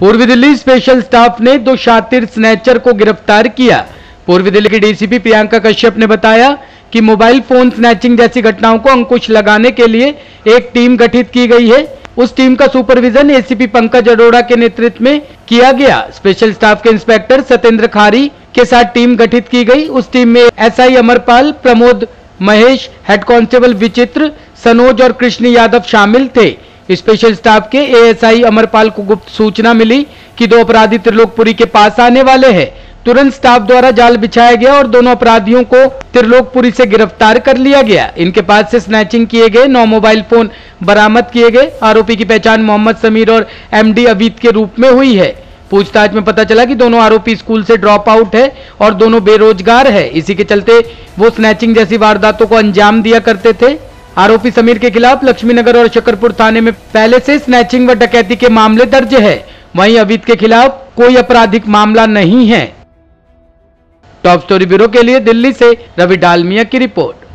पूर्वी Delhi special staff ने दो शातिर स्नैचर को गिरफ़्तार किया। पूर्वी दिल्ली की डीसीपी प्रियंका कश्यप ने बताया कि मोबाइल फ़ोन स्नैचिंग जैसी घटनाओं को अंकुश लगाने के लिए एक टीम गठित की गई है। उस टीम का सुपरविजन एसीपी पंकज अरोड़ा के नेतृत्व में किया गया। स्पेशल स्टाफ के इंस्पेक्टर सत्येंद्र खारी के साथ टीम गठित की गई। उस टीम में SI Amarpal, Pramod Mahesh, head constable Vichitra, Sanoj और कृष्ण यादव शामिल थे। स्पेशल स्टाफ के एएसआई अमरपाल को गुप्त सूचना मिली कि दो अपराधी त्रिलोकपुरी के पास आने वाले हैं। तुरंत स्टाफ द्वारा जाल बिछाया गया और दोनों अपराधियों को त्रिलोकपुरी से गिरफ़्तार कर लिया गया। इनके पास से स्नैचिंग किए गए, नौ मोबाइल फ़ोन बरामद किए गए। आरोपी की पहचान मोहम्मद समीर और एमडी अबीद के रूप में हुई है। पूछताछ में पता चला कि दोनों आरोपी स्कूल से ड्रॉप आउट है और दोनों बेरोजगार है। इसी के चलते वो स्नैचिंग जैसी वारदातों को अंजाम दिया करते थे। आरोपी समीर के खिलाफ लक्ष्मीनगर और शकरपुर थाने में पहले से स्नैचिंग व डकैती के मामले दर्ज है। वहीं अवित के खिलाफ कोई आपराधिक मामला नहीं है। टॉप स्टोरी ब्यूरो के लिए दिल्ली से रवि डालमिया की रिपोर्ट।